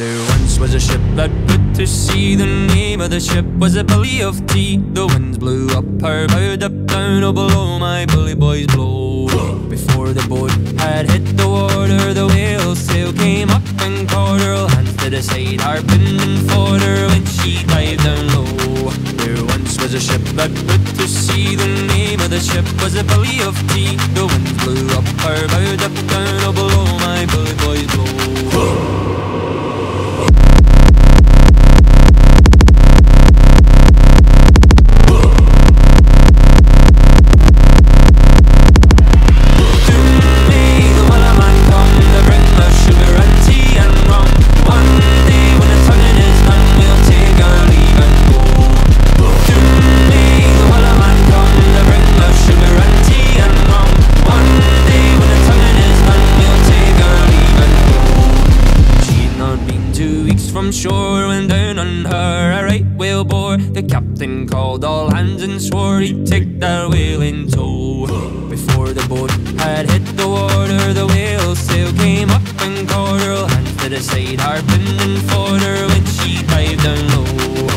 There once was a ship that put to sea. The name of the ship was a Billy of Tea. The winds blew up her bow, up down, oh below my bully boys blow. Before the boat had hit the water, the whale sail came up and caught her. Hands to the side, harping and fought her when she dived down low. There once was a ship that put to sea. The name of the ship was a Billy of Tea. The winds blew up her bow, up down, oh below my bully boys blow. From shore when down on her a right whale bore. The captain called all hands and swore he'd take that whale in tow. Before the boat had hit the water, the whale sail came up and caught her. Hands to the side, harping and fought her when she dived down low.